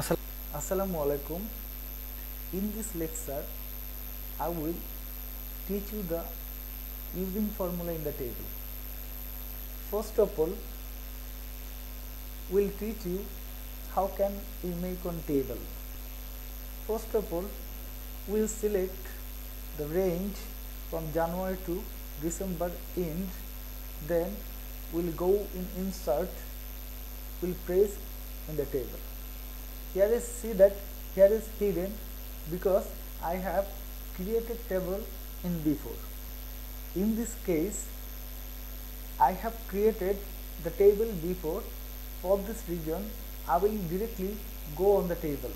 Assalamu alaikum. In this lecture, I will teach you the using formula in the table. First of all, we'll teach you how can we make on table. First of all, we'll select the range from January to December end. Then we'll go in insert. We'll press in the table. Here is see that here is hidden because I have created table in before. In this case, I have created the table before. For this region I will directly go on the table.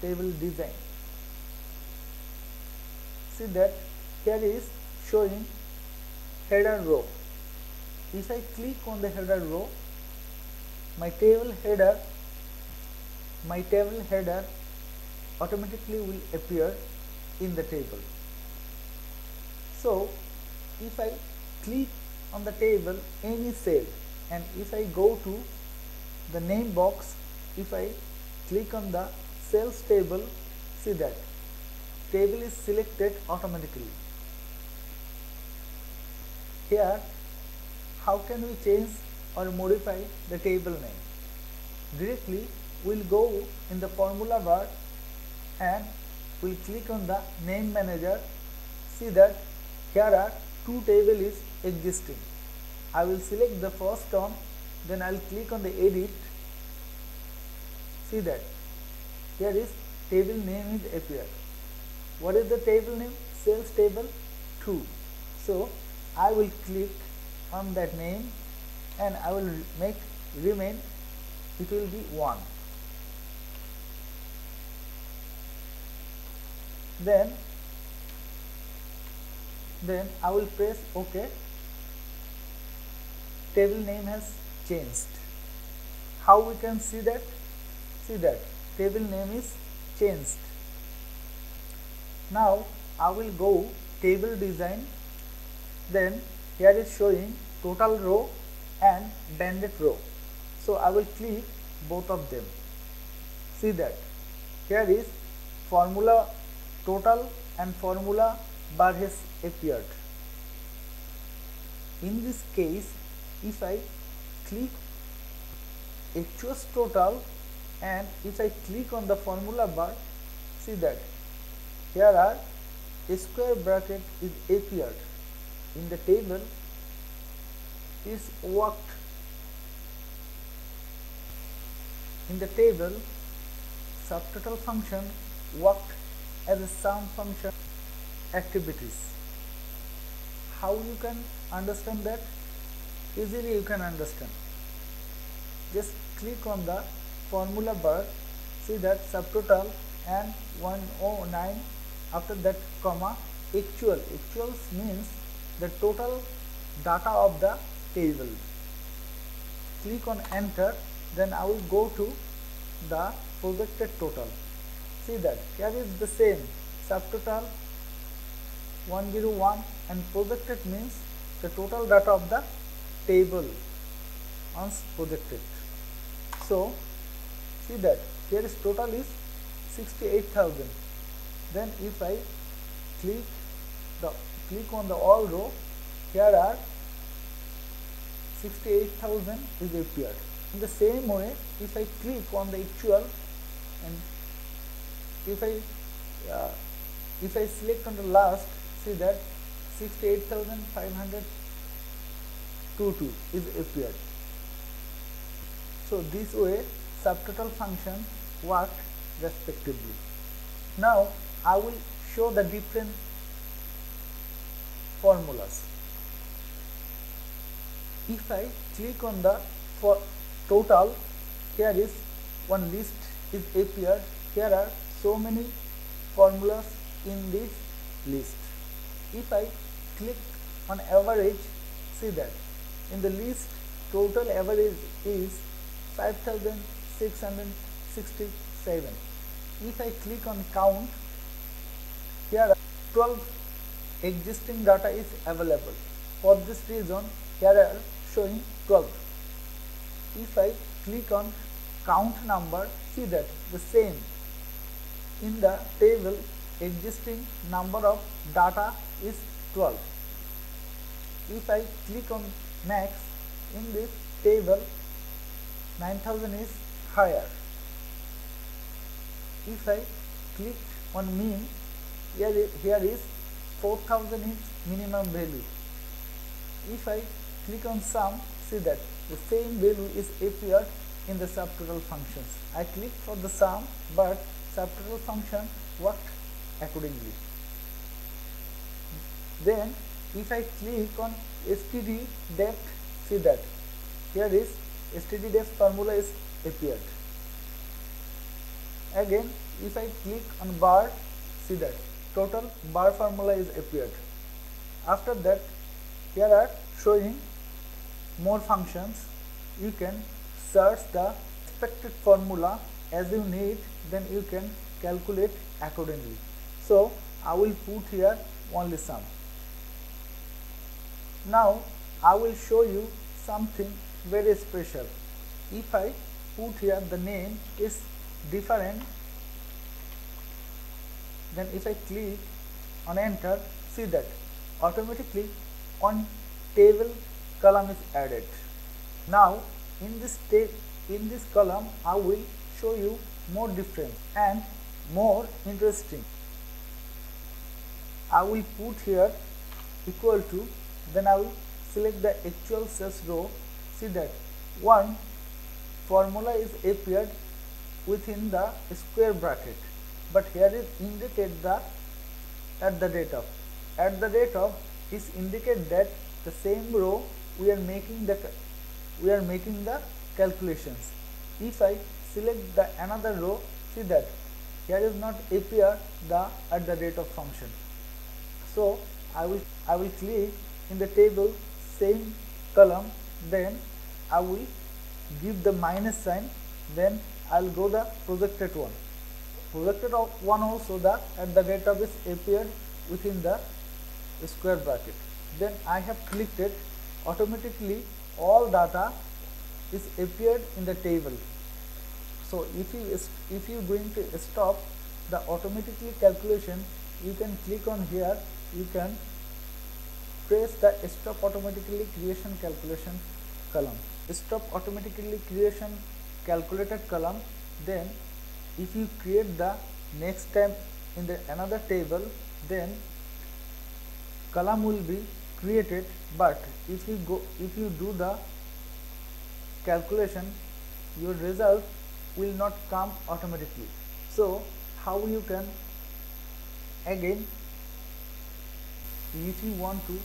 Table design. See that here is showing header row. If I click on the header row, my table header my table header automatically will appear in the table. So, if I click on the table any cell and if I go to the name box, if I click on the cells table, see that table is selected automatically. Here, how can we change or modify the table name? Directly we'll go in the formula bar and we'll click on the name manager. See that here are two table is existing. I will select the first one then I'll click on the edit. See that here is table name is appear. What is the table name? Sales table 2 so I will click on that name and I will make remain. It will be 1 then then I will press OK. Table name has changed. How we can see that? See that. Table name is changed. Now I will go table design. Then here is showing total row and banded row. So I will click both of them. See that. Here is formula total and formula bar has appeared. In this case, if I click HOS total and if I click on the formula bar, see that here are a square bracket is appeared in the table is worked in the table subtotal function worked as a sum function activities. How you can understand that? Easily you can understand. Just click on the formula bar, see that subtotal and 109 after that comma actual. Actuals means the total data of the table. Click on enter then I will go to the projected total see that. Here is the same. Subtotal 101 and projected means the total data of the table once projected. So see that. Here is total is 68000 then if i click the click on the all row here are 68000 is appeared. In the same way if i click on the actual and if I uh, if I select on the last see that 68,522 is appeared. So this way subtotal function worked respectively. Now I will show the different formulas. If I click on the for total here is one list is appeared. Here are so many formulas in this list. If I click on average, see that in the list total average is 5667. If I click on count, here 12 existing data is available. For this reason, here are showing 12. If I click on count number see that the same in the table existing number of data is 12 if I click on max in this table 9000 is higher. If I click on mean here is, here is 4000 is minimum value. If I click on sum see that the same value is appeared in the subtotal functions. I click for the sum but subtotal function worked accordingly then if I click on std depth see that. Here is StdDev formula is appeared. Again if I click on Var see that. Total Var formula is appeared. After that here are showing more functions. You can search the expected formula as you need then you can calculate accordingly so I will put here only sum now I will show you something very special. If I put here the name is different then if I click on enter see that automatically on table column is added. Now in this in this column I will show you more different and more interesting. I will put here equal to then I will select the actual sales row see that one formula is appeared within the square bracket but here is indicated the at the rate of at the rate of is indicate that the same row we are making the we are making the calculations if I select the another row see that here is not appear the at the rate of function. So I will I will click in the table same column then I will give the minus sign then I'll go the projected one. Projected of one also the at the database appeared within the square bracket. Then I have clicked it automatically all data is appeared in the table so if you if you going to stop the automatically calculation you can click on here. You can press the stop automatically creation calculation column. Stop automatically creation calculated column. Then if you create the next time in the another table then column will be created. But if you go if you do the calculation your result will not come automatically. So how you can again if you want to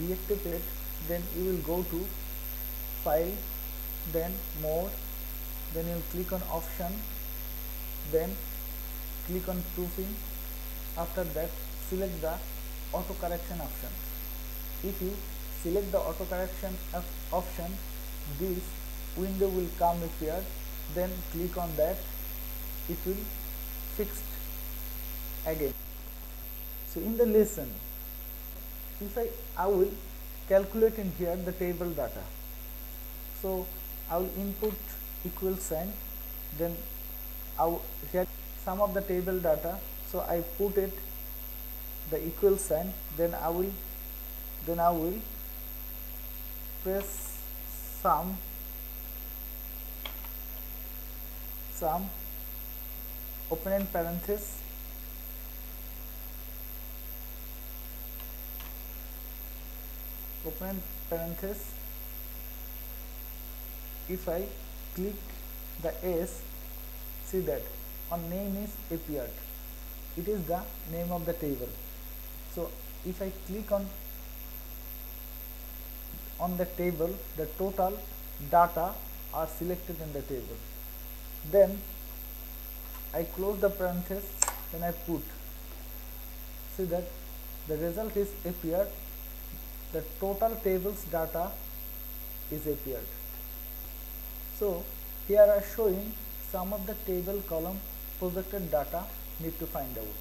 reactivate then you will go to file then more then you click on option then click on proofing. After that select the auto correction option. If you select the auto correction option this window will come here then click on that. It will fixed again. So in the lesson if I, I will calculate in here the table data. So I will input equal sign then I will here some of the table data. So I put it the equal sign then I will then I will press sum sum open parenthesis open parenthesis if I click the S see that on name is appeared. It is the name of the table. So if I click on on the table the total data are selected in the table then I close the parenthesis then I put see that the result is appeared the total tables data is appeared. So here are showing some of the table column projected data need to find out.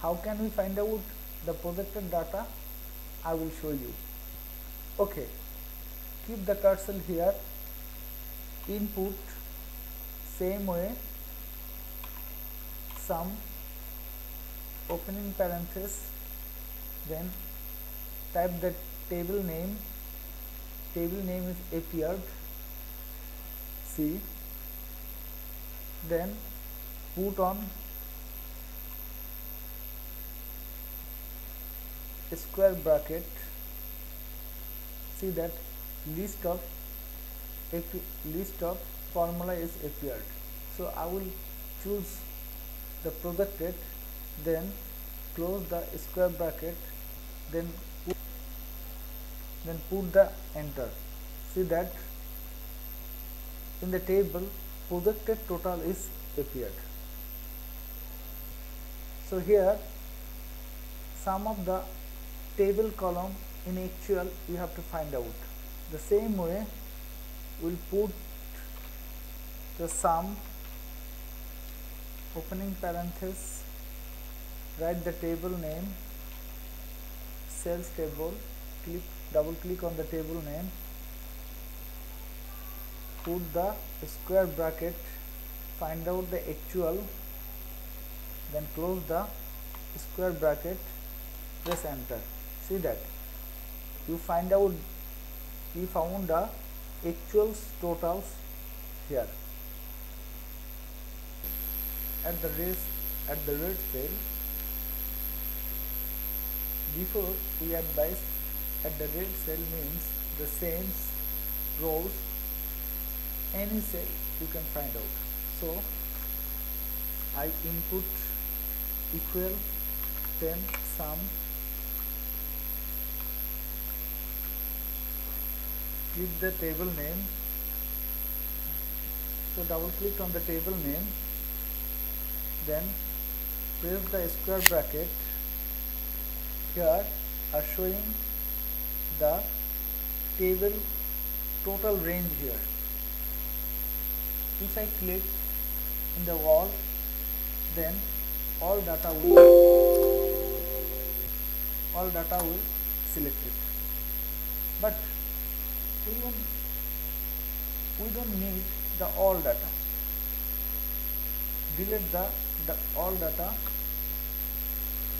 How can we find out the projected data? I will show you. Okay, keep the cursor here, input same way sum opening parenthesis then type the table name. Table name is appeared. See? Then put on square bracket. See that list of list of formula is appeared. So I will choose the projected then close the square bracket then put, then put the enter. See that? In the table projected total is appeared. So here sum of the table column in actual we have to find out. The same way we'll put the sum opening parenthesis write the table name sales table click double click on the table name put the square bracket find out the actual then close the square bracket press enter. See that? You find out we found the actuals totals here at the race at the red cell before we advise at the red cell means the same rows any cell you can find out. So I input equal then sum. Click the table name. So double click on the table name then press the square bracket. Here are showing the table total range here. If I click in the wall then all data will all data will select it. But even we don't need the all data. Delete the, the all data.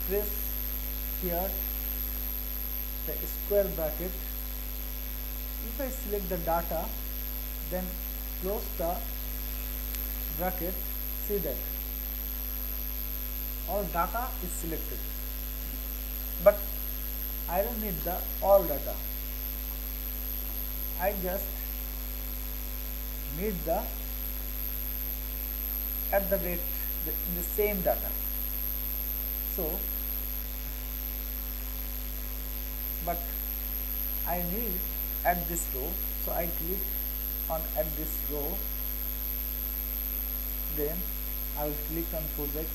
Press here the square bracket. If I select the data then close the bracket see that all data is selected. But I don't need the all data. I just need the at the rate the, the same data. So but I need at this row so I click on at this row then I will click on project.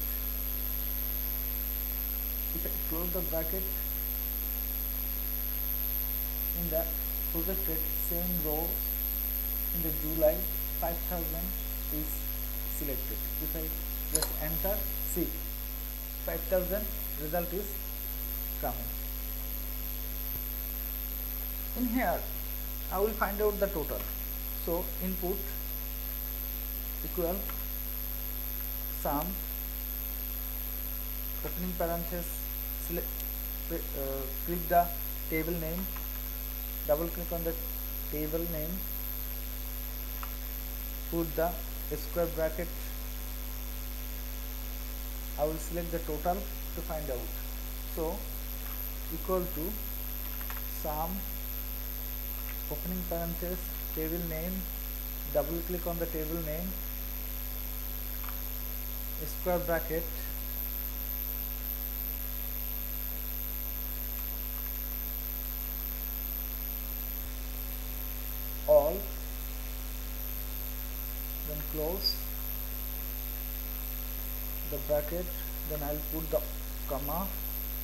If I close the bracket in the projected same row in the July 5000 is selected. If I just enter. See. 5000 result is coming. In here I will find out the total. So input equal sum opening parenthesis select uh, click the table name double click on the table name put the square bracket I will select the total to find out. So equal to sum opening parenthesis table name double click on the table name square bracket all then close the bracket then I will put the comma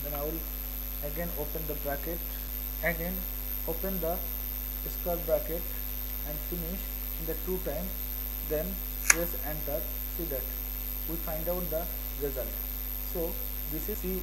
then I will again open the bracket again open the square bracket and finish in the two times then press enter see that. We find out the result. So this is the